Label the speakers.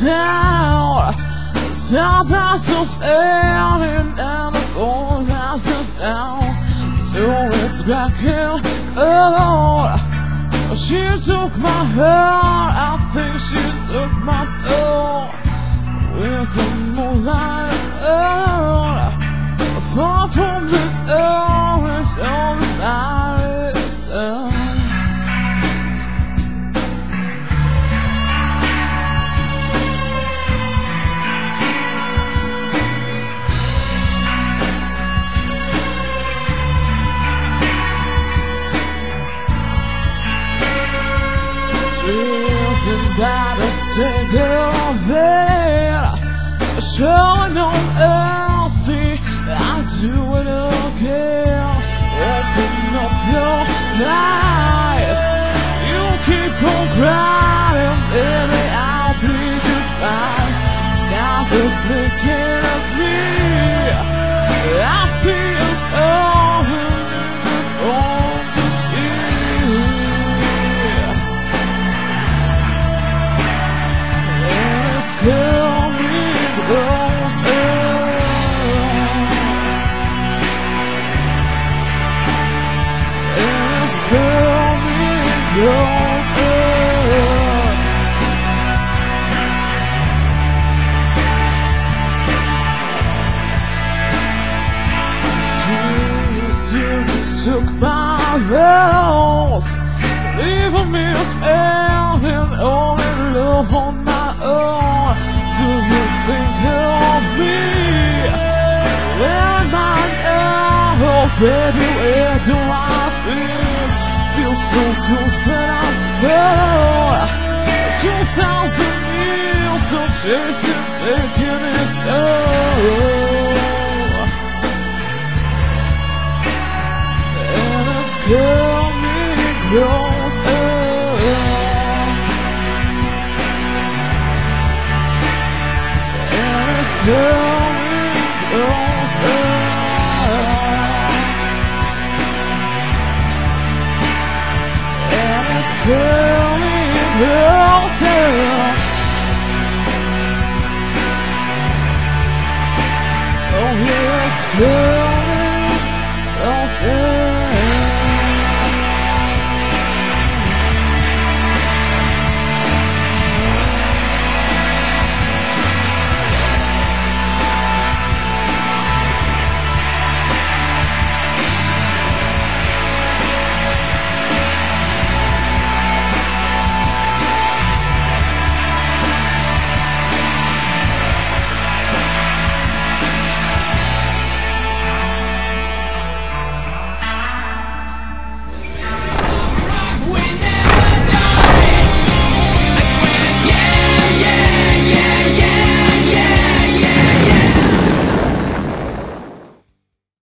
Speaker 1: town. South House was standing and the old house is down. So it's back here alone. She took my heart, I think she took my soul. With the moonlight alone. Far from the Driven by the stick of it Showing on mercy I do it again Open up your eyes took my rose, leaving me spelling only love on my own. Do you think of me? Am I now? Oh, baby, where do I sit? Feel so good, but I'm gone. Two thousand years of chasing, taking It's